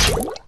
Slugmageddon!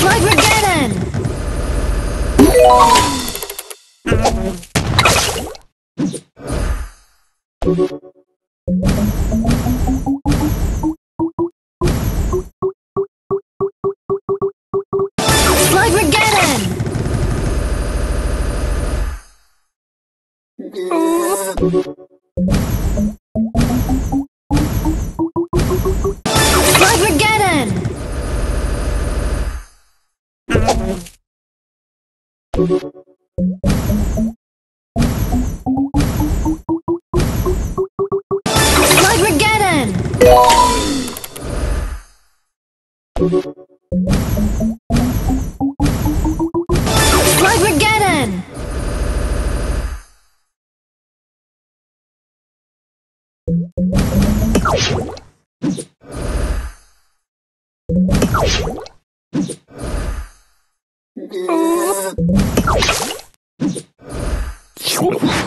Slugmageddon! Slugmageddon! Slugmageddon! Slugmageddon! Slugmageddon!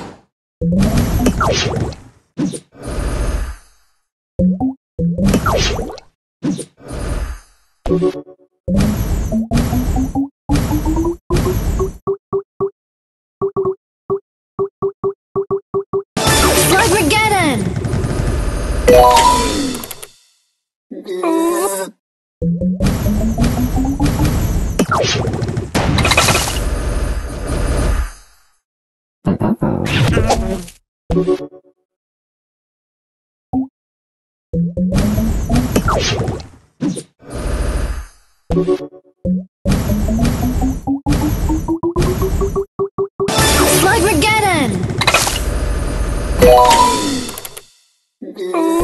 Flugregeddon!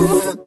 Slugmageddon!